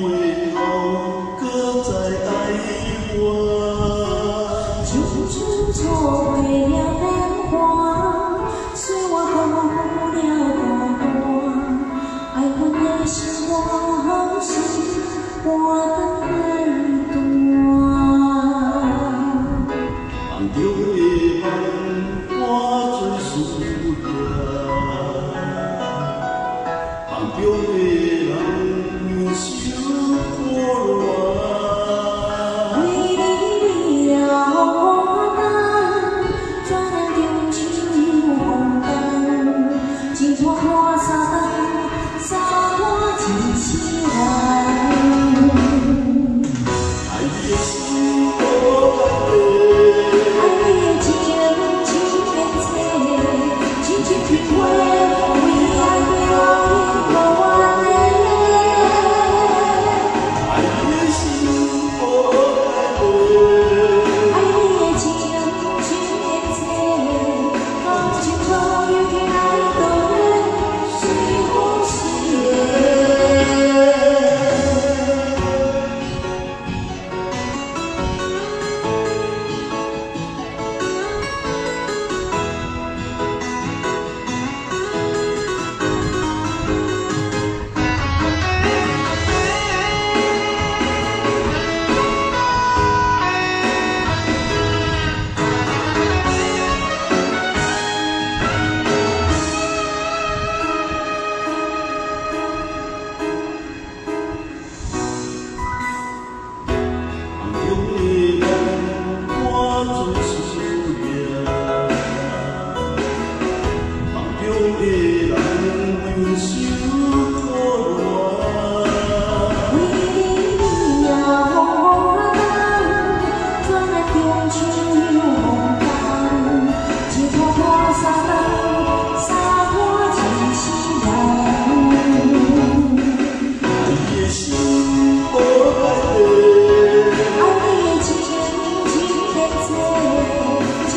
回头 suya, campeón de la